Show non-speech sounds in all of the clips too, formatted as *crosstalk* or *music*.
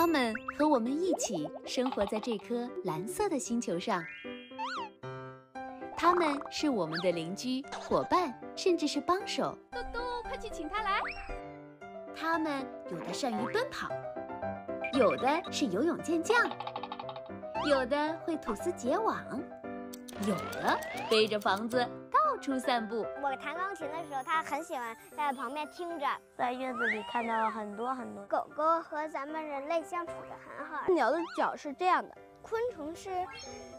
它们和我们一起生活在这颗蓝色的星球上。它们是我们的邻居、伙伴，甚至是帮手。嘟嘟，快去请他来。它们有的善于奔跑，有的是游泳健将，有的会吐丝结网，有的背着房子到处散步。我弹钢琴的时候，它很喜欢在旁边听着。在院子里看到了很多很多狗狗和咱们人类相处的很好。鸟的脚是这样的，昆虫是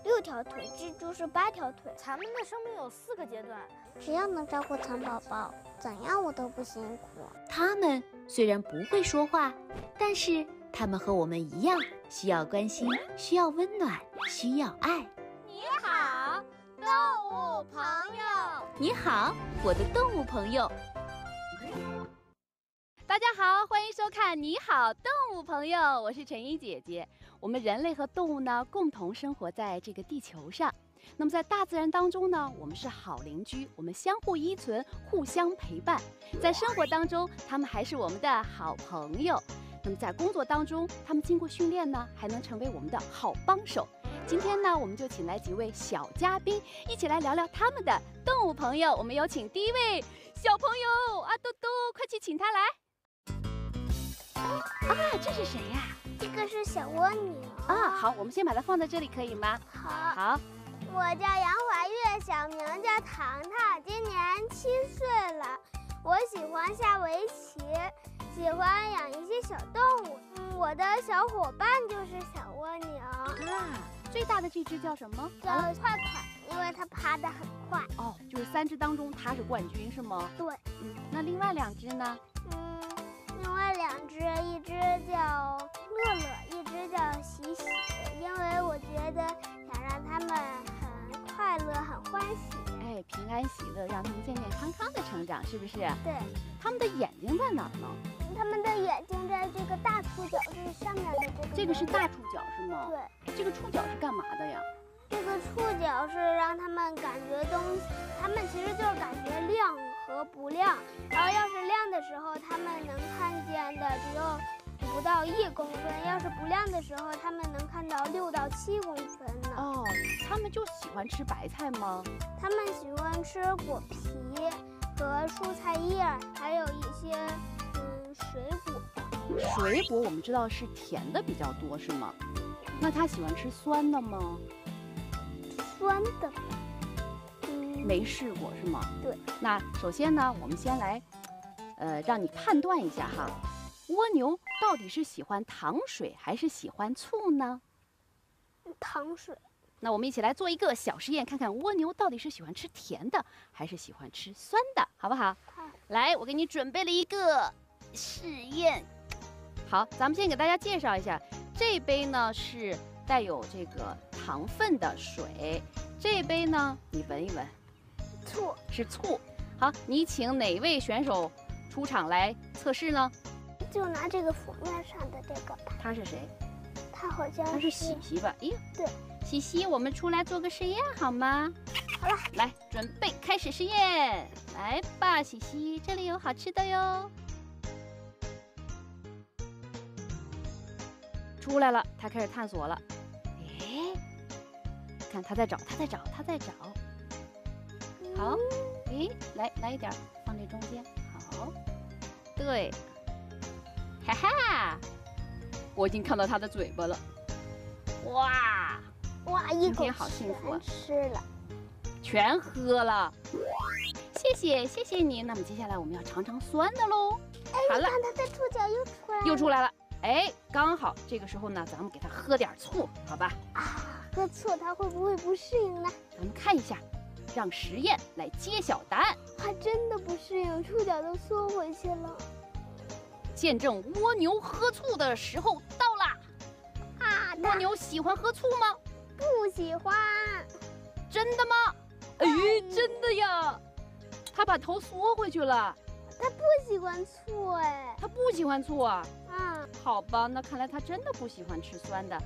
六条腿，蜘蛛是八条腿。咱们的生命有四个阶段，只要能照顾蚕宝宝，怎样我都不辛苦。它们虽然不会说话，但是它们和我们一样，需要关心，需要温暖，需要爱。你好，动物朋友。你好，我的动物朋友。大家好，欢迎收看《你好，动物朋友》，我是陈英姐姐。我们人类和动物呢，共同生活在这个地球上。那么在大自然当中呢，我们是好邻居，我们相互依存，互相陪伴。在生活当中，他们还是我们的好朋友。那么在工作当中，他们经过训练呢，还能成为我们的好帮手。今天呢，我们就请来几位小嘉宾，一起来聊聊他们的动物朋友。我们有请第一位小朋友阿嘟嘟，快去请他来。啊，这是谁呀、这个是小蜗牛啊？好，我们先把它放在这里，可以吗？好，好，我叫杨怀月，小名叫糖糖，今年七岁了。我喜欢下围棋，喜欢养一些小动物。嗯，我的小伙伴就是小蜗牛，啊，最大的这只叫什么？叫快快，因为它爬得很快。哦，就是三只当中它是冠军是吗？对，嗯，那另外两只呢？嗯，另外两只，一只叫乐乐，一只叫喜喜，因为我觉得想让它们很快乐、很欢喜。哎，平安喜乐，让他们健健康康的成长，是不是？对，他们的眼睛在哪儿呢？他们的眼睛在这个大触角这上面的这个。这个是大触角是吗？对，这个触角是干嘛的呀？这个触角是让他们感觉东西，他们其实就是感觉亮和不亮。然后要是亮的时候，他们能看见的只有不到一公分；要是不亮的时候，它们能看到六到七公分呢。哦，它们就喜欢吃白菜吗？它们喜欢吃果皮和蔬菜叶，还有一些嗯水果。水果我们知道是甜的比较多，是吗？那它喜欢吃酸的吗？酸的，嗯，没试过是吗？对。那首先呢，我们先来，呃，让你判断一下哈，蜗牛到底是喜欢糖水还是喜欢醋呢？糖水。那我们一起来做一个小实验，看看蜗牛到底是喜欢吃甜的还是喜欢吃酸的，好不好？好。来，我给你准备了一个试验。好，咱们先给大家介绍一下，这杯呢是带有这个糖分的水，这杯呢你闻一闻，醋是醋。好，你请哪位选手出场来测试呢？就拿这个封面上的这个吧。他是谁？他好像他是喜喜吧？咦，对，喜喜，我们出来做个实验好吗？好了，来，准备开始实验，来吧，喜喜，这里有好吃的哟。出来了，他开始探索了。哎，看他在找，他在找，他在找。好，哎，来来一点，放这中间。好，对，哈哈，我已经看到它的嘴巴了。哇，哇，一口天好幸福啊全吃了。全喝了。谢谢，谢谢你。那么接下来我们要尝尝酸的喽。哎，好了它的触角又出来了。又出来了。哎，刚好这个时候呢，咱们给它喝点醋，好吧？啊，喝醋它会不会不适应呢？咱们看一下，让实验来揭晓答案，它真的不适应，触角都缩回去了。见证蜗牛喝醋的时候到啦。啊，蜗牛喜欢喝醋吗？不喜欢。真的吗？哎，真的呀。它把头缩回去了，它不喜欢醋哎。它不喜欢醋啊。啊，好吧，那看来它真的不喜欢吃酸的。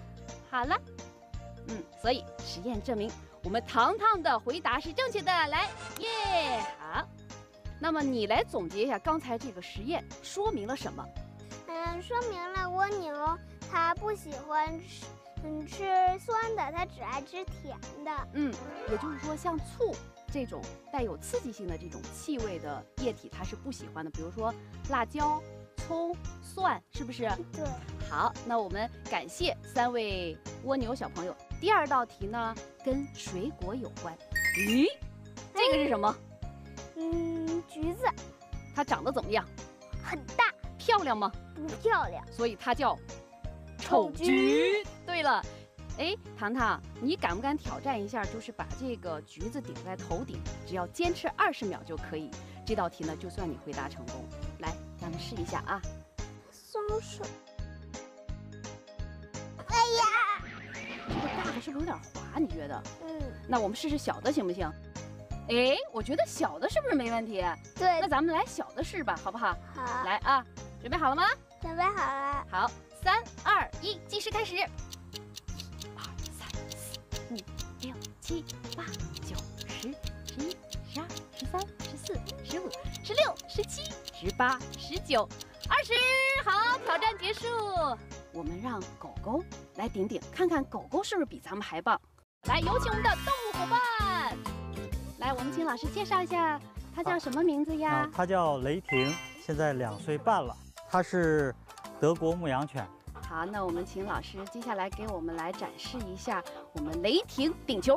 好了，嗯，所以实验证明我们糖糖的回答是正确的。来，耶，好。那么你来总结一下刚才这个实验说明了什么？嗯，说明了蜗牛它不喜欢吃嗯吃酸的，它只爱吃甜的。嗯，也就是说，像醋这种带有刺激性的这种气味的液体，它是不喜欢的。比如说辣椒、葱、蒜，是不是？对，好，那我们感谢三位蜗牛小朋友。第二道题呢，跟水果有关。咦，这个是什么？嗯，橘子它长得怎么样？很大，漂亮吗？不漂亮。所以它叫丑橘。对了，哎，糖糖，你敢不敢挑战一下？就是把这个橘子顶在头顶，只要坚持二十秒就可以。这道题呢，就算你回答成功。来，咱们试一下啊。松手。哎呀这个大的是不是有点滑？你觉得？嗯，那我们试试小的行不行？哎，我觉得小的是不是没问题？对那，咱们来小的试吧，好不好？好，来啊，准备好了吗？准备好了。好，三二一，计时开始。二三四五六七八九十十一十二十三十四十五十六十七十八十九二十。好，挑战结束。我们让狗狗来顶顶，看看狗狗是不是比咱们还棒。来，有请我们的动物伙伴。来，我们请老师介绍一下，它叫什么名字呀啊？，它叫雷霆，现在两岁半了。它是德国牧羊犬。好，那我们请老师接下来给我们来展示一下我们雷霆顶球。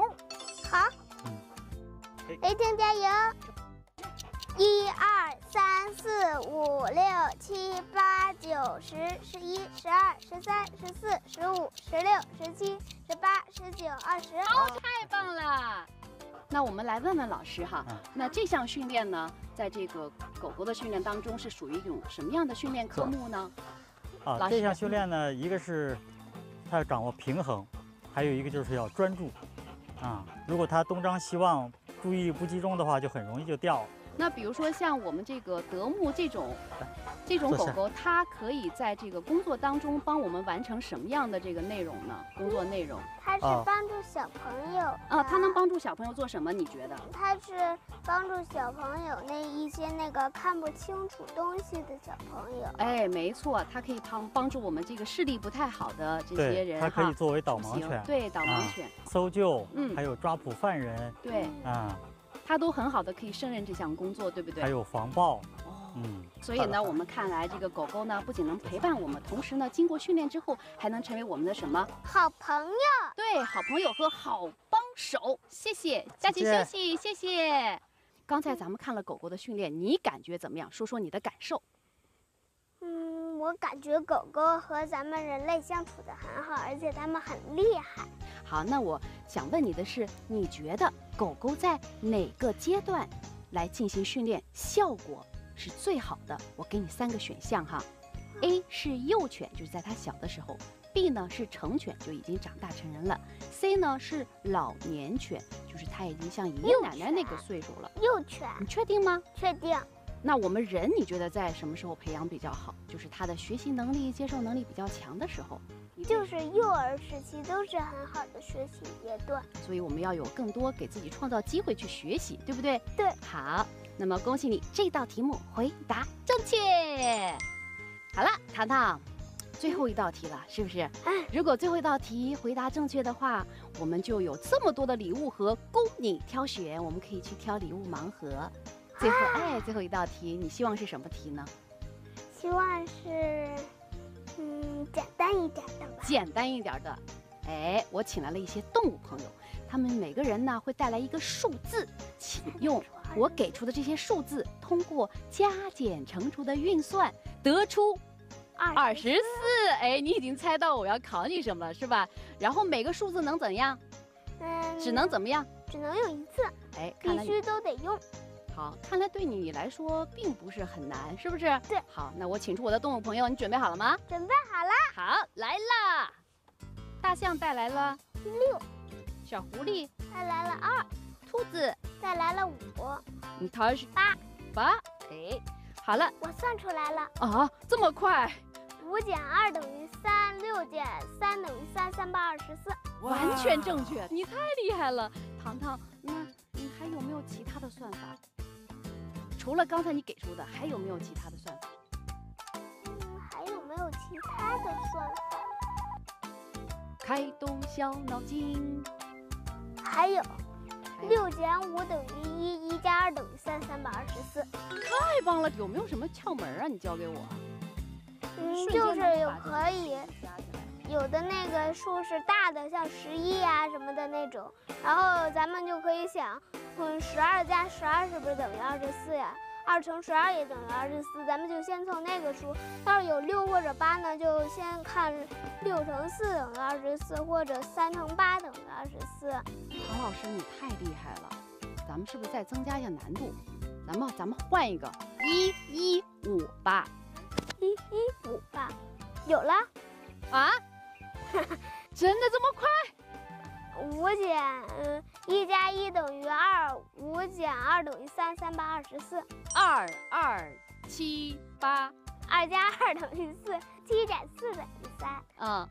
好嗯，雷霆加油！一二三四五六七八九十十一十二十三十四十五十六十七十八十九二十。太棒了！那我们来问问老师哈，嗯那这项训练呢，在这个狗狗的训练当中是属于一种什么样的训练科目呢？啊这项训练呢，一个是它要掌握平衡，还有一个就是要专注。啊，如果它东张西望，注意力不集中的话，就很容易就掉了。那比如说像我们这个德牧这种这种狗狗，它可以在这个工作当中帮我们完成什么样的这个内容呢？工作内容它是啊帮助小朋友啊，它能帮助小朋友做什么？你觉得？它是帮助小朋友那一些那个看不清楚东西的小朋友。哎，没错，它可以帮帮助我们这个视力不太好的这些对，人它可以作为导盲犬，对，导盲啊犬，搜救，嗯还有抓捕犯人，对，啊，它都很好的可以胜任这项工作，对不对？还有防暴，哦。嗯，所以呢，我们看来这个狗狗呢，不仅能陪伴我们，同时呢，经过训练之后，还能成为我们的什么？好朋友，对，好朋友和好帮手。谢谢，下去休息，谢谢。刚才咱们看了狗狗的训练，你感觉怎么样？说说你的感受。嗯，我感觉狗狗和咱们人类相处的很好，而且它们很厉害。好，那我想问你的是，你觉得狗狗在哪个阶段来进行训练效果是最好的？我给你三个选项哈，A 是幼犬，就是在它小的时候；B 呢是成犬，就已经长大成人了；C 呢是老年犬，就是它已经像爷爷奶奶那个岁数了。幼犬，你确定吗？确定？那我们人，你觉得在什么时候培养比较好？就是他的学习能力、接受能力比较强的时候，就是幼儿时期都是很好的学习阶段。所以我们要有更多给自己创造机会去学习，对不对？对。好，那么恭喜你，这道题目回答正确。好了，糖糖，最后一道题了，是不是？嗯如果最后一道题回答正确的话，我们就有这么多的礼物盒供你挑选，我们可以去挑礼物盲盒。最后，哎，最后一道题，你希望是什么题呢？希望是，嗯，简单一点的吧。简单一点的。哎，我请来了一些动物朋友，他们每个人呢会带来一个数字，请用我给出的这些数字，通过加减乘除的运算得出二十四。哎，你已经猜到我要考你什么了，是吧？然后每个数字能怎样？嗯，只能怎么样？只能用一次，哎，必须都得用。好，看来对你来说并不是很难，是不是？对。好，那我请出我的动物朋友，你准备好了吗？准备好了，好，来啦！大象带来了六，小狐狸，带来了二，兔子，带来了五，你猜是八八？哎，好了我算出来了，啊，这么快，五减二等于三，六减三等于三，三八二十四。完全正确，你太厉害了，糖糖。那你还有没有其他的算法？除了刚才你给出的，还有没有其他的算法？嗯，还有没有其他的算法？开动小脑筋。还有六减五等于一，一加二等于三，三百二十四。太棒了，有没有什么窍门啊？你教给我。嗯，就是有可以，有的那个数是大的，像十一啊什么的那种，然后咱们就可以想，嗯，十二加十二是不是等于二十四呀？二乘十二也等于二十四，咱们就先凑那个数。要是有六或者八呢，就先看六乘四等于二十四，或者三乘八等于二十四。唐老师，你太厉害了，咱们是不是再增加一下难度？咱们咱们换一个，一一五八一一五八，有了，啊？*laughs* 真的这么快？五减嗯一加一等于二，五减二等于三，三八二十四。二二七八，二加二等于四，七减四等于三。嗯，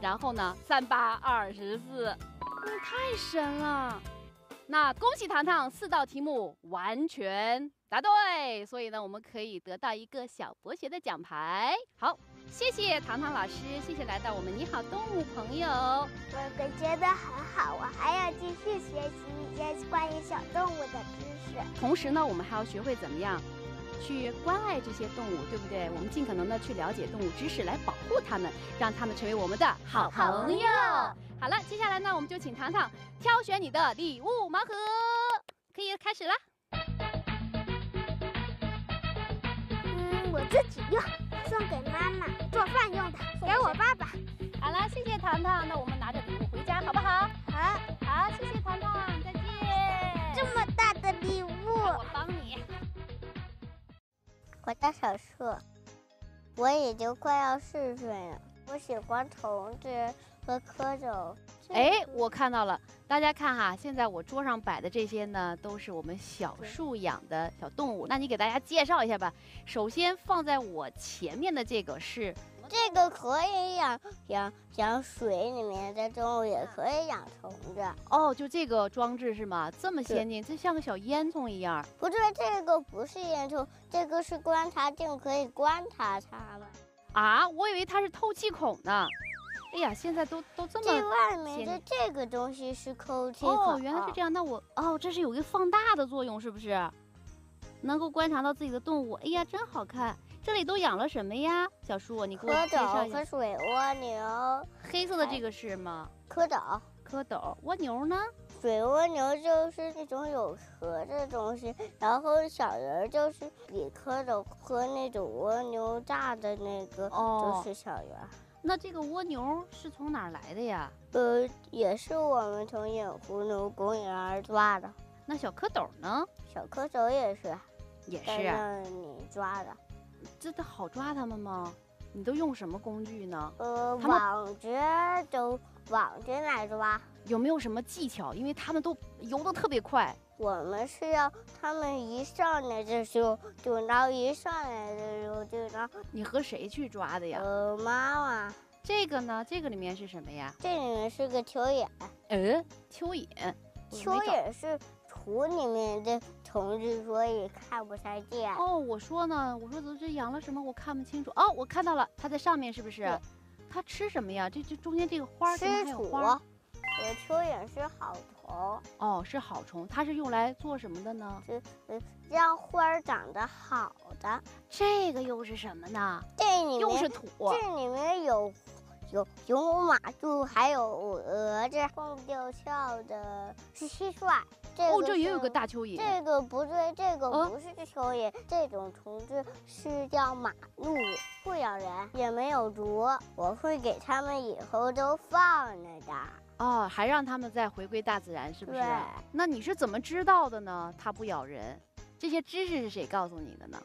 然后呢，三八二十四，你太神了。那恭喜糖糖，四道题目完全答对，所以呢，我们可以得到一个小博学的奖牌。好，谢谢糖糖老师，谢谢来到我们你好动物朋友。我可觉得很好，我还要继续学习一些关于小动物的知识。同时呢，我们还要学会怎么样去关爱这些动物，对不对？我们尽可能的去了解动物知识，来保护它们，让它们成为我们的好朋友。好了，接下来呢，我们就请糖糖挑选你的礼物盲盒，可以开始啦。我自己用，送给妈妈做饭用的，给我爸爸。好了，谢谢糖糖，那我们拿着礼物回家好不好？好，好，谢谢糖糖，再见。这么大的礼物，我帮你。我叫小树，我已经快要四岁了。我喜欢虫子和蝌蚪。哎，我看到了，大家看哈，现在我桌上摆的这些呢，都是我们小树养的小动物。那你给大家介绍一下吧。首先放在我前面的这个是，这个可以养养养水里面的动物，也可以养虫子。哦，就这个装置是吗？这么先进，这像个小烟囱一样。不对，这个不是烟囱，这个是观察镜，可以观察它们。啊，我以为它是透气孔呢。哎呀，现在都都这么这么外面的这个东西是透气孔。哦，原来是这样。那我哦，这是有一个放大的作用，是不是？能够观察到自己的动物。哎呀，真好看。这里都养了什么呀？小树，你给我蝌介绍一下蚪和。水蜗牛，黑色的这个是吗？蝌蚪。蝌蚪。蜗牛呢？水蜗牛就是那种有壳的东西，然后小人儿就是比蝌蚪和那种蜗牛大的那个，哦就是小人儿。那这个蜗牛是从哪儿来的呀？呃，也是我们从野狐牛公园抓的，那小蝌蚪呢？小蝌蚪也是也是啊。在那里抓的。这都好抓它们吗？你都用什么工具呢？呃，网子都网子来抓，有没有什么技巧？因为它们都游得特别快。我们是要他们一上来的时候就捞，一上来的时候就捞。你和谁去抓的呀？呃，妈妈，这个呢？这个里面是什么呀？这里面是个蚯蚓。嗯，蚯蚓。蚯蚓是土里面的虫子，所以看不太见。哦，我说呢，我说这这养了什么？我看不清楚。哦，我看到了，它在上面是不是？它吃什么呀？这这中间这个花儿怎么吃土。蚯蚓是好虫，哦，是好虫，它是用来做什么的呢？呃，让花儿长得好的。这个又是什么呢？这里面又是土。这里面有有有马肚，还有蛾子，蹦吊跳的是蟋蟀。这哦，个这也有个大蚯蚓。这个不对，这个啊不是蚯蚓，这种虫子是叫马鹿，不咬人，也没有毒。我会给它们以后都放着的。哦，还让它们再回归大自然，是不是？那你是怎么知道的呢？它不咬人，这些知识是谁告诉你的呢？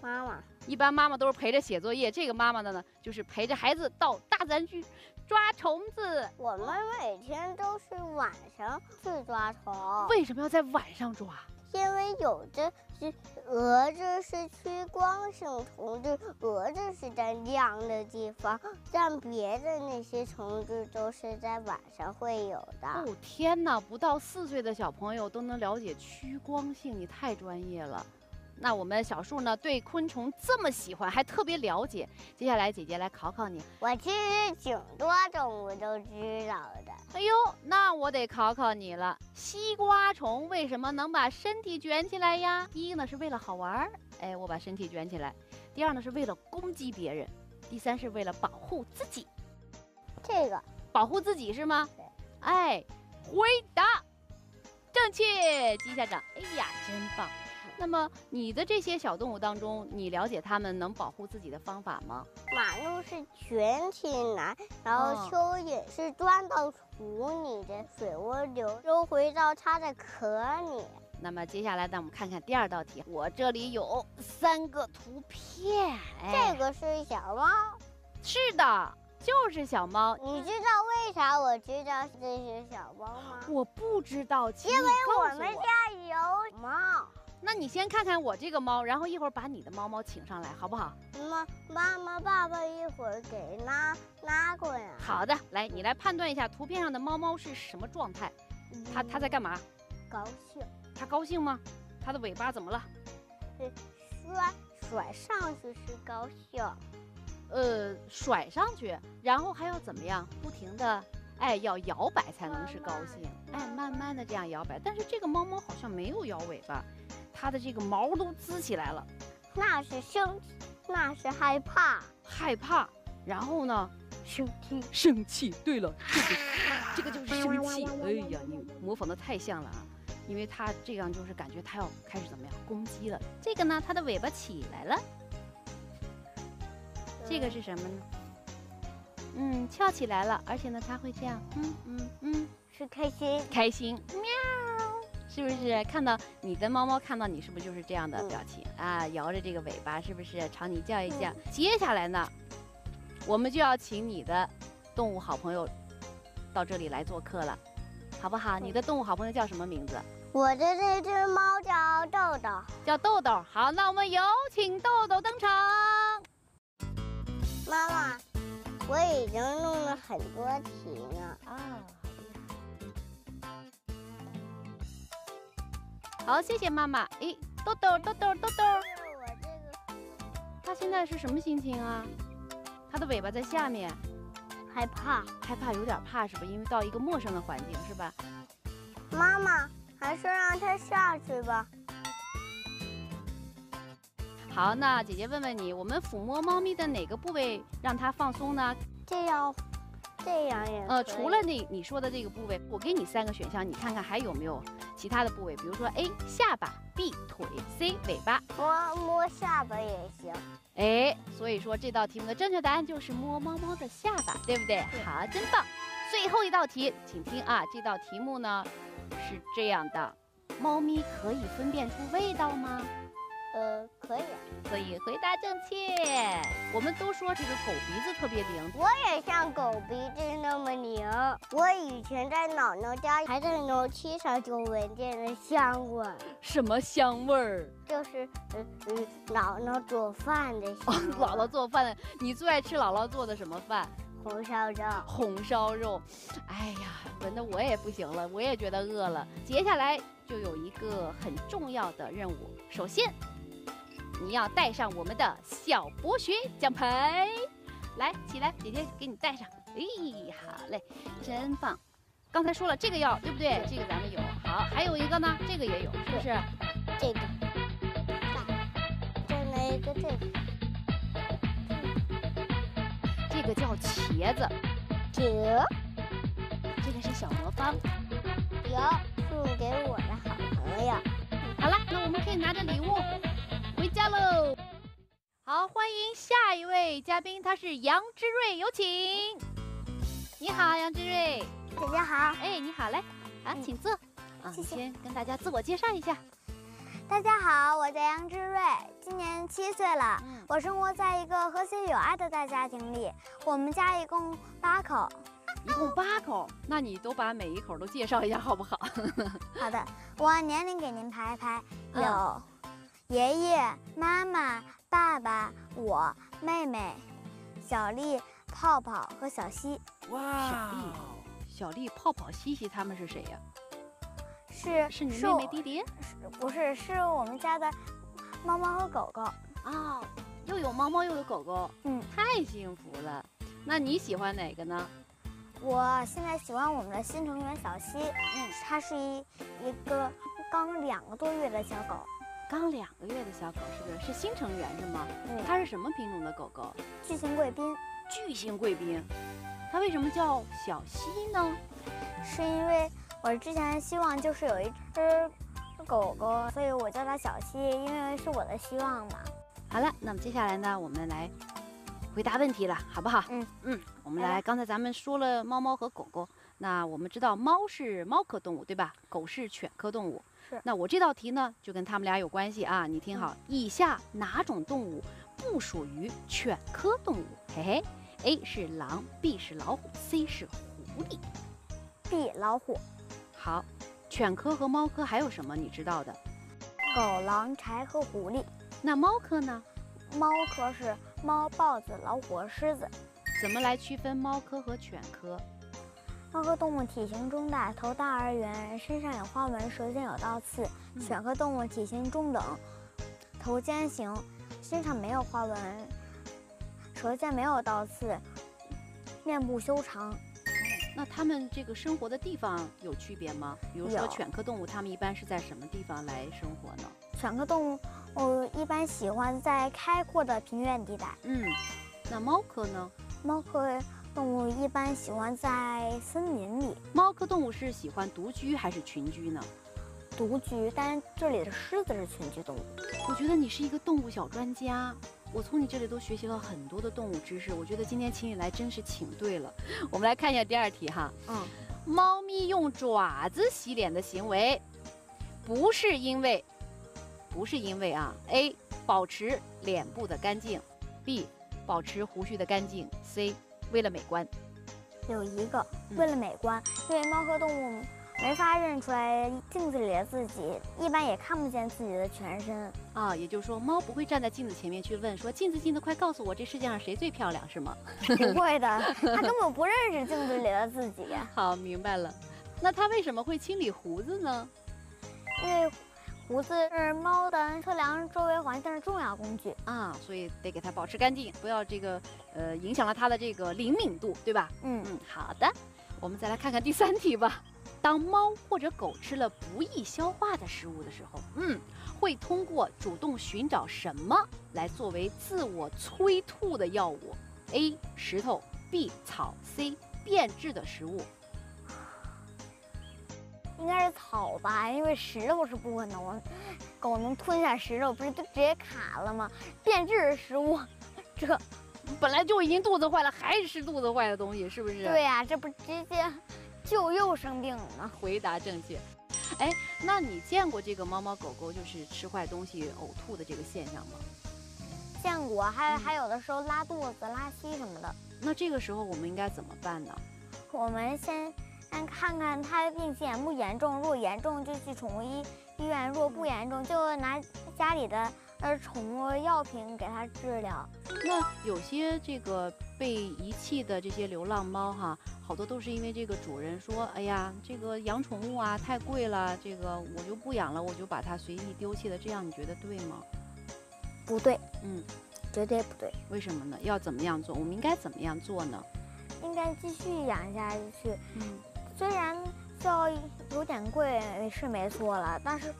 妈妈，一般妈妈都是陪着写作业，这个妈妈的呢，就是陪着孩子到大自然去抓虫子。我们每天都是晚上去抓虫，为什么要在晚上抓？因为有的是蛾子是趋光性虫子，蛾子是在亮的地方，但别的那些虫子都是在晚上会有的。哦天哪，不到四岁的小朋友都能了解趋光性，你太专业了。那我们小树呢，对昆虫这么喜欢，还特别了解。接下来姐姐来考考你。我其实挺多种我都知道的。哎呦，那我得考考你了。西瓜虫为什么能把身体卷起来呀？第一呢是为了好玩儿，哎，我把身体卷起来；第二呢是为了攻击别人；第三是为了保护自己。这个保护自己是吗？对。哎，回答正确，击下掌。哎呀，真棒！那么你的这些小动物当中，你了解它们能保护自己的方法吗？马路是卷起来，然后蚯蚓是钻到土里的水涡流，又回到它的壳里。那么接下来，呢，我们看看第二道题。我这里有三个图片，这个是小猫，是的，就是小猫。你知道为啥我知道这是小猫吗？我不知道，因为我们家有猫。那你先看看我这个猫，然后一会儿把你的猫猫请上来，好不好？妈，妈妈、爸爸一会儿给拉拉过来。好的，来，你来判断一下图片上的猫猫是什么状态？它它在干嘛？高兴。它高兴吗？它的尾巴怎么了？甩甩上去是高兴。呃，甩上去，然后还要怎么样？不停的，哎，要摇摆才能是高兴。哎，慢慢的这样摇摆。但是这个猫猫好像没有摇尾巴。它的这个毛都滋起来了，那是生气，那是害怕，害怕。然后呢，生气，生气。对了，这个，这个就是生气。哎呀，你模仿的太像了啊！因为它这样就是感觉它要开始怎么样攻击了。这个呢，它的尾巴起来了。这个是什么呢？嗯，翘起来了，而且呢，它会这样，嗯嗯嗯，是开心，开心，喵。是不是看到你的猫猫看到你，是不是就是这样的表情啊？摇着这个尾巴，是不是朝你叫一叫？接下来呢，我们就要请你的动物好朋友到这里来做客了，好不好？你的动物好朋友叫什么名字？我的这只猫叫豆豆，叫豆豆。好，那我们有请豆豆登场。妈妈，我已经弄了很多题了。啊。好，谢谢妈妈。诶，豆豆，豆豆，豆豆。它现在是什么心情啊？它的尾巴在下面，害怕，害怕，有点怕是吧？因为到一个陌生的环境是吧？妈妈，还是让它下去吧。好，那姐姐问问你，我们抚摸猫咪的哪个部位让它放松呢？这样，这样也。呃，除了那你说的这个部位，我给你三个选项，你看看还有没有？其他的部位，比如说 A 下巴，B 腿，C 尾巴，摸摸下巴也行。哎，所以说这道题目的正确答案就是摸猫猫的下巴，对不对？好，真棒。最后一道题，请听啊，这道题目呢是这样的：猫咪可以分辨出味道吗？呃，可以，可以回答正确。我们都说这个狗鼻子特别灵，我也像狗鼻子那么灵。我以前在姥姥家还在楼梯上就闻见了香味儿。什么香味儿？就是嗯嗯，姥姥做饭的香。姥姥做饭的，你最爱吃姥姥做的什么饭？红烧肉。红烧肉，哎呀，闻的我也不行了，我也觉得饿了。接下来就有一个很重要的任务，首先。你要带上我们的小博学奖牌，来，起来，姐姐给你带上。哎，好嘞，真棒。刚才说了这个要对不对？这个咱们有。好，还有一个呢，这个也有，是不是？这个，再来一个这个，这个叫茄子。这，这个是小魔方，有送给我的好朋友。好了，那我们可以拿着礼物。回家喽！好，欢迎下一位嘉宾，他是杨之瑞，有请。你好，杨之瑞。姐姐好。哎，你好嘞。好，请坐。啊，先跟大家自我介绍一下。大家好，我叫杨之瑞，今年七岁了。嗯。我生活在一个和谐有爱的大家庭里。我们家一共八口。一共八口？那你都把每一口都介绍一下好不好？*laughs* 好的，我按年龄给您排一排。有。爷爷、妈妈、爸爸、我、妹妹、小丽、泡泡和小西。哇，小丽、小丽、泡泡、西西，他们是谁呀？是是你妹妹弟弟？不是，是我们家的猫猫和狗狗。哦，又有猫猫又有狗狗，嗯，太幸福了。那你喜欢哪个呢？我现在喜欢我们的新成员小西，嗯，它是一一个刚两个多月的小狗，刚两个月的小狗，是不是？是新成员是吗？嗯，它是什么品种的狗狗？巨型贵宾。巨型贵宾，它为什么叫小西呢？是因为我之前希望就是有一只狗狗，所以我叫它小西，因为是我的希望嘛。好了，那么接下来呢，我们来回答问题了，好不好？嗯嗯，我们来，刚才咱们说了猫猫和狗狗，那我们知道猫是猫科动物，对吧？狗是犬科动物。是。那我这道题呢，就跟它们俩有关系啊，你听好，嗯、以下哪种动物不属于犬科动物？嘿嘿，A 是狼，B 是老虎，C 是狐狸。B 老虎。好，犬科和猫科还有什么你知道的？狗、狼、豺和狐狸。那猫科呢？猫科是猫、豹子、老虎、狮子。怎么来区分猫科和犬科？猫科动物体型中大，头大而圆，身上有花纹，舌尖有倒刺。嗯、犬科动物体型中等，头尖形，身上没有花纹，舌尖没有倒刺，面部修长。那它们这个生活的地方有区别吗？比如说犬科动物，它们一般是在什么地方来生活呢？犬科动物，呃，一般喜欢在开阔的平原地带。嗯，那猫科呢？猫科动物一般喜欢在森林里。猫科动物是喜欢独居还是群居呢？独居，但这里的狮子是群居动物。我觉得你是一个动物小专家。我从你这里都学习了很多的动物知识，我觉得今天请你来真是请对了。我们来看一下第二题哈，嗯，猫咪用爪子洗脸的行为，不是因为，不是因为啊，A 保持脸部的干净，B 保持胡须的干净，C 为了美观。有一个为了美观，因为猫和动物没法认出来镜子里的自己，一般也看不见自己的全身啊。也就是说，猫不会站在镜子前面去问说：“镜子，镜子，快告诉我，这世界上谁最漂亮？”是吗？不会的，*laughs* 它根本不认识镜子里的自己。好，明白了。那它为什么会清理胡子呢？因为胡子是猫的测量周围环境的重要工具啊，所以得给它保持干净，不要这个呃影响了它的这个灵敏度，对吧？嗯嗯，好的。我们再来看看第三题吧。当猫或者狗吃了不易消化的食物的时候，嗯，会通过主动寻找什么来作为自我催吐的药物？A. 石头，B. 草，C. 变质的食物。应该是草吧，因为石头是不可能，狗能吞下石头，不是就直接卡了吗？变质的食物，这 *laughs* 本来就已经肚子坏了，还吃肚子坏的东西，是不是？对呀、啊，这不直接就又生病了吗？回答正确。哎，那你见过这个猫猫狗狗就是吃坏东西呕吐的这个现象吗？见过，还还有的时候拉肚子、拉稀什么的。那这个时候我们应该怎么办呢？我们先先看看它的病情严不严重，如果严重就去宠物医医院，如果不严重就拿家里的呃宠物药品给它治疗。那有些这个被遗弃的这些流浪猫哈，好多都是因为这个主人说，哎呀，这个养宠物啊太贵了，这个我就不养了，我就把它随意丢弃了，这样你觉得对吗？不对，嗯，绝对不对。为什么呢？要怎么样做？我们应该怎么样做呢？应该继续养下去。嗯，虽然叫有点贵是没错了，但是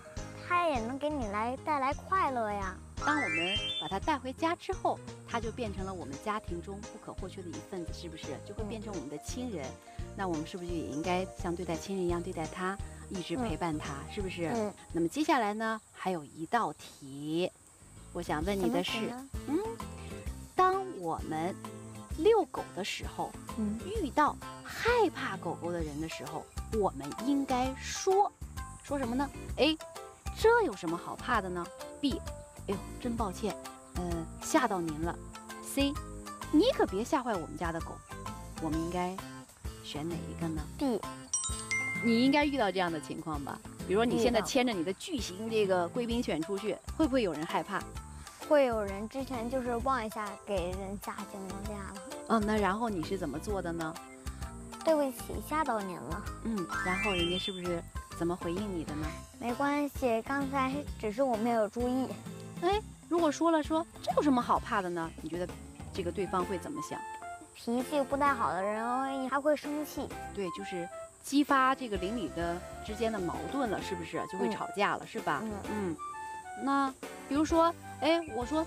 它也能给你来带来快乐呀。当我们把它带回家之后，它就变成了我们家庭中不可或缺的一份子，是不是？就会变成我们的亲人。那我们是不是也应该像对待亲人一样对待它，一直陪伴它，是不是？嗯。那么接下来呢，还有一道题，我想问你的是，嗯，当我们遛狗的时候，嗯，遇到害怕狗狗的人的时候，我们应该说说什么呢？A，这有什么好怕的呢？B，哎呦，真抱歉，嗯，吓到您了。C，你可别吓坏我们家的狗。我们应该选哪一个呢？B，你应该遇到这样的情况吧？比如说你现在牵着你的巨型这个贵宾犬出去，会不会有人害怕？会有人之前就是望一下给人吓惊了这样了。嗯，那然后你是怎么做的呢？对不起，吓到您了。嗯，然后人家是不是怎么回应你的呢？没关系，刚才只是我没有注意。哎，如果说了说这有什么好怕的呢？你觉得这个对方会怎么想？脾气不太好的人他会生气。对，就是激发这个邻里的之间的矛盾了，是不是就会嗯吵架了，是吧？嗯嗯，那比如说，哎，我说，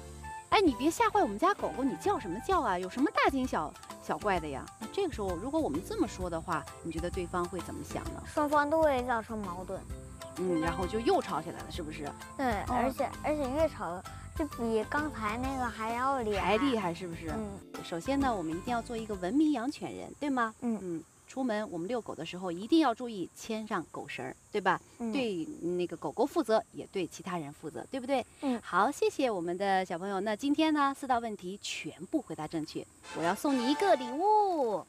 哎，你别吓坏我们家狗狗，你叫什么叫啊？有什么大惊小小怪的呀？那这个时候，如果我们这么说的话，你觉得对方会怎么想呢？双方都会造成矛盾。嗯，然后就又吵起来了，是不是？对，而且而且越吵，就比刚才那个还要厉害。还厉害，是不是？嗯首先呢，我们一定要做一个文明养犬人，对吗？嗯嗯，出门我们遛狗的时候一定要注意牵上狗绳儿，对吧？嗯，对那个狗狗负责，也对其他人负责，对不对？嗯好，谢谢我们的小朋友。那今天呢，四道问题全部回答正确，我要送你一个礼物。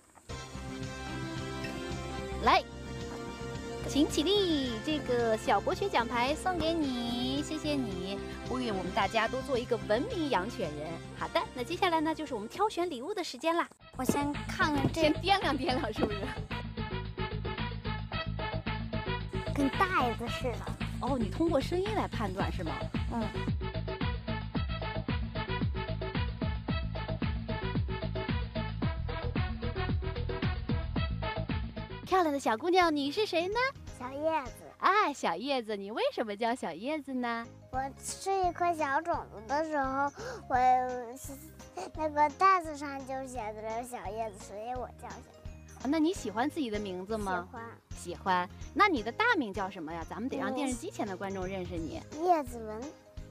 来，请起立，这个小博学奖牌送给你，谢谢你。呼吁我们大家都做一个文明养犬人。好的，那接下来呢，就是我们挑选礼物的时间啦。我先看看这先掂量掂量，是不是？跟袋子似的。哦，你通过声音来判断是吗？嗯，漂亮的小姑娘，你是谁呢？小叶子，啊，小叶子，你为什么叫小叶子呢？我吃一颗小种子的时候，我那个袋子上就写着小叶子，所以我叫小叶啊那你喜欢自己的名字。吗喜？欢喜欢。那你的大名叫什么呀？咱们得让嗯电视机前的观众认识你。叶子文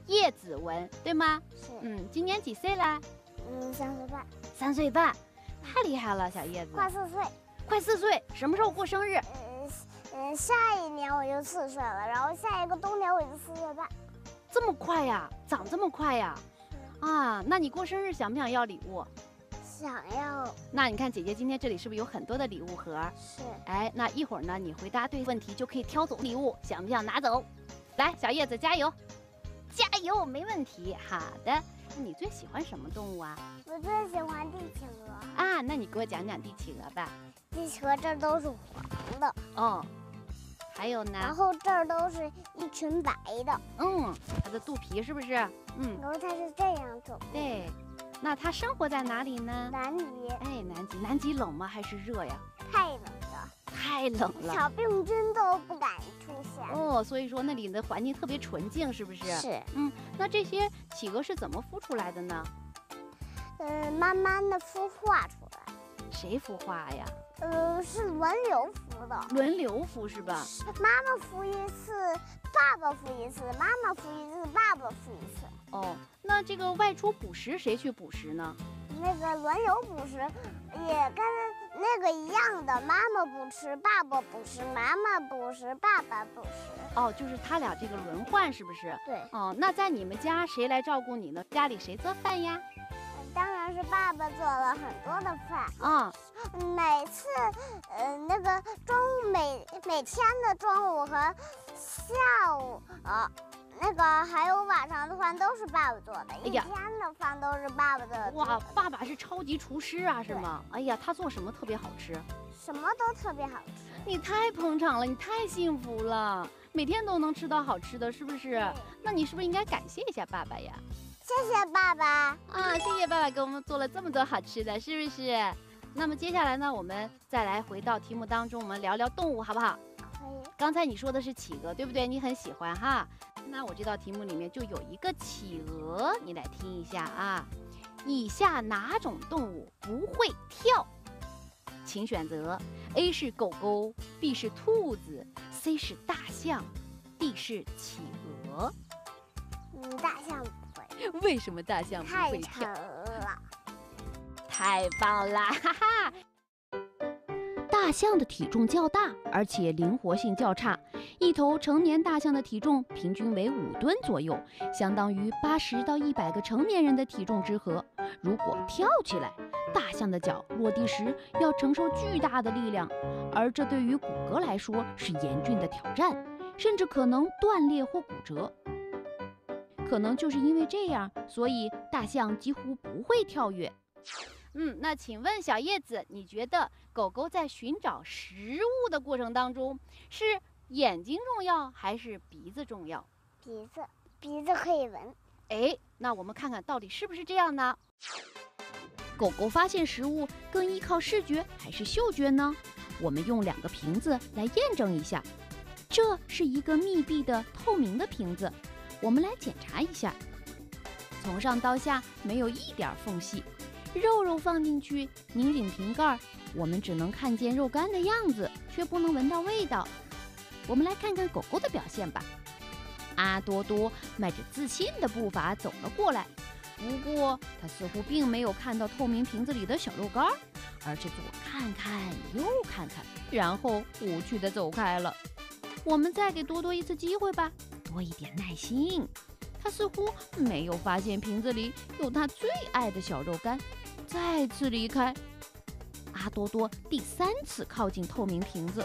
叶子文，对吗？是嗯，今年几岁啦？嗯三岁半，三岁半，太厉害了，小叶子，快四岁。快四岁，什么时候过生日？嗯嗯，下一年我就四岁了，然后下一个冬天我就四岁半。这么快呀？长这么快呀？啊，那你过生日想不想要礼物？想要那你看姐姐今天这里是不是有很多的礼物盒？是哎，那一会儿呢，你回答对问题就可以挑走礼物，想不想拿走？来，小叶子加油，加油，没问题。好的，那你最喜欢什么动物啊？我最喜欢地企鹅，啊，那你给我讲讲地企鹅吧。地企鹅这都是黄的，哦，还有呢然？后这儿都是一群白的，嗯，它的肚皮是不是？嗯，然后它是这样走。对。那它生活在哪里呢？南极哎，南极，南极冷吗？还是热呀？太冷了，太冷了。小病菌都不敢出现。哦，所以说那里的环境特别纯净，是不是？是，嗯，那这些企鹅是怎么孵出来的呢？嗯，慢慢的孵化出来，谁孵化呀？呃，是轮流孵的。轮流孵是吧？妈妈孵一次，爸爸孵一次，妈妈孵一次，爸爸孵一次。哦，那这个外出捕食谁去捕食呢？那个轮流捕食也跟那个一样的，妈妈捕食，爸爸捕食，妈妈捕食，爸爸捕食。哦，就是他俩这个轮换是不是？对，哦，那在你们家谁来照顾你呢？家里谁做饭呀？是爸爸做了很多的饭。啊、每次，呃，那个中午每每天的中午和下午，呃，那个还有晚上的饭都是爸爸做的，一天的饭都是爸爸做的。哇，爸爸是超级厨师啊，是吗？哎呀，他做什么特别好吃？什么都特别好吃。你太捧场了，你太幸福了，每天都能吃到好吃的，是不是？那你是不是应该感谢一下爸爸呀？谢谢爸爸。啊，谢谢爸爸给我们做了这么多好吃的，是不是？那么接下来呢，我们再来回到题目当中，我们聊聊动物，好不好？可以。刚才你说的是企鹅，对不对？你很喜欢哈。那我这道题目里面就有一个企鹅，你来听一下啊。以下哪种动物不会跳？请选择：A 是狗狗，B 是兔子，C 是大象，D 是企鹅。嗯，大象 *laughs* 为什么大象不太会沉跳？了。*laughs* 太棒啦，哈哈！大象的体重较大，而且灵活性较差。一头成年大象的体重平均为五吨左右，相当于八十到一百个成年人的体重之和。如果跳起来，大象的脚落地时要承受巨大的力量，而这对于骨骼来说是严峻的挑战，甚至可能断裂或骨折。可能就是因为这样，所以大象几乎不会跳跃。嗯，那请问小叶子，你觉得狗狗在寻找食物的过程当中，是眼睛重要还是鼻子重要？鼻子，鼻子可以闻。哎，那我们看看到底是不是这样呢？狗狗发现食物更依靠视觉还是嗅觉呢？我们用两个瓶子来验证一下。这是一个密闭的透明的瓶子，我们来检查一下。从上到下没有一点缝隙，肉肉放进去，拧紧瓶盖，我们只能看见肉干的样子，却不能闻到味道。我们来看看狗狗的表现吧。阿多多迈着自信的步伐走了过来，不过他似乎并没有看到透明瓶子里的小肉干，而是左看看右看看，然后无趣地走开了。我们再给多多一次机会吧，多一点耐心。他似乎没有发现瓶子里有他最爱的小肉干，再次离开。阿多多第三次靠近透明瓶子，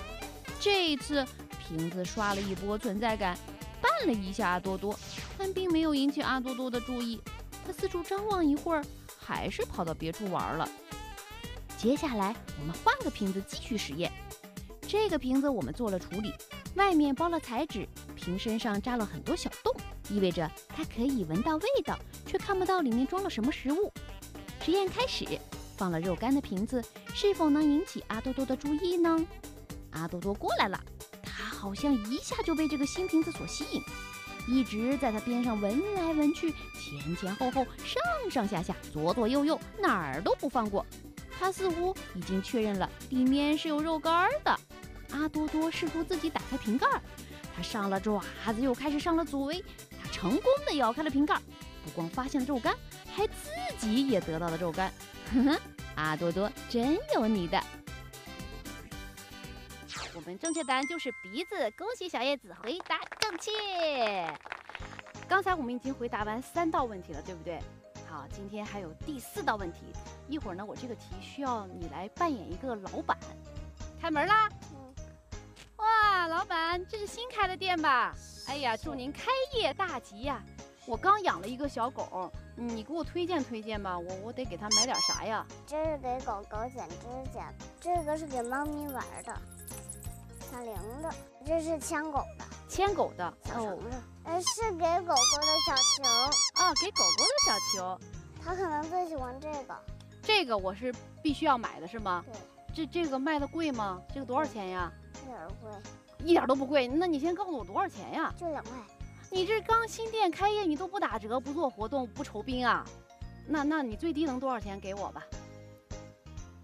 这一次瓶子刷了一波存在感，绊了一下阿多多，但并没有引起阿多多的注意。他四处张望一会儿，还是跑到别处玩了。接下来我们换个瓶子继续实验。这个瓶子我们做了处理。外面包了彩纸，瓶身上扎了很多小洞，意味着它可以闻到味道，却看不到里面装了什么食物。实验开始，放了肉干的瓶子是否能引起阿多多的注意呢？阿多多过来了，他好像一下就被这个新瓶子所吸引，一直在它边上闻来闻去，前前后后，上上下下，左左右右，哪儿都不放过。他似乎已经确认了里面是有肉干的。阿多多试图自己打开瓶盖，他上了爪子，又开始上了嘴，他成功的咬开了瓶盖，不光发现了肉干，还自己也得到了肉干。呵呵，阿多多真有你的！我们正确答案就是鼻子，恭喜小叶子回答正确。刚才我们已经回答完三道问题了，对不对？好，今天还有第四道问题，一会儿呢，我这个题需要你来扮演一个老板。开门啦！哇，老板，这是新开的店吧？哎呀，祝您开业大吉呀！我刚养了一个小狗，你给我推荐推荐吧，我我得给它买点啥呀？这是给狗狗剪指甲，这个是给猫咪玩的，小铃子，这是牵狗的，牵狗的小绳子，呃，是给狗狗的小球啊，给狗狗的小球，它可能最喜欢这个，这个我是必须要买的，是吗？对。这这个卖的贵吗？这个多少钱呀？一点不贵，一点都不贵。那你先告诉我多少钱呀？就两块。你这刚新店开业，你都不打折、不做活动、不酬宾啊？那那你最低能多少钱给我吧？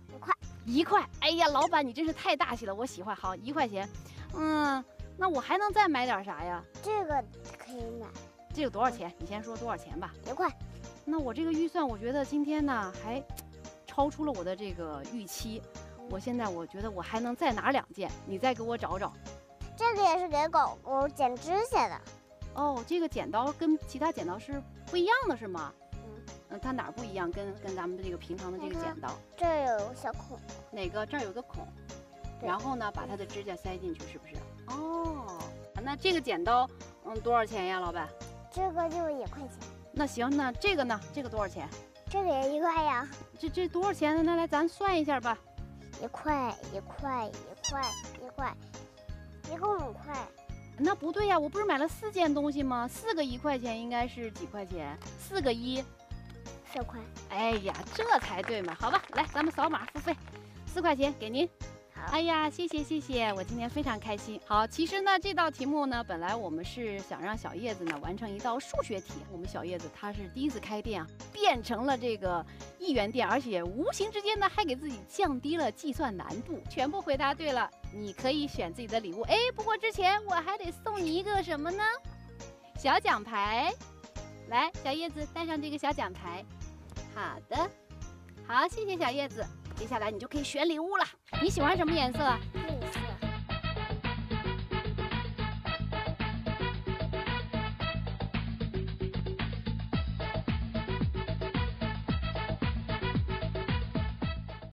一块。一块。哎呀，老板你真是太大气了，我喜欢。好，一块钱。嗯，那我还能再买点啥呀？这个可以买。这个多少钱？你先说多少钱吧。一块。那我这个预算，我觉得今天呢还超出了我的这个预期。我现在我觉得我还能再拿两件，你再给我找找。这个也是给狗狗剪指甲的。哦，这个剪刀跟其他剪刀是不一样的，是吗？嗯。嗯，它哪不一样？跟跟咱们的这个平常的这个剪刀。这有小孔。哪个？这儿有个孔。然后呢，把它的指甲塞进去，是不是？哦。那这个剪刀，嗯，多少钱呀，老板？这个就一块钱。那行，那这个呢？这个多少钱？这个也一块呀。这这多少钱呢？那来咱算一下吧。一块一块一块一块，一共五块。那不对呀，我不是买了四件东西吗？四个一块钱应该是几块钱？四个一，四块。哎呀，这才对嘛！好吧，来，咱们扫码付费，四块钱给您。哎呀，谢谢谢谢，我今天非常开心。好，其实呢，这道题目呢，本来我们是想让小叶子呢完成一道数学题。我们小叶子他是第一次开店啊，变成了这个一元店，而且无形之间呢还给自己降低了计算难度，全部回答对了。你可以选自己的礼物。哎，不过之前我还得送你一个什么呢？小奖牌。来，小叶子带上这个小奖牌。好的，好，谢谢小叶子。接下来你就可以选礼物了。你喜欢什么颜色？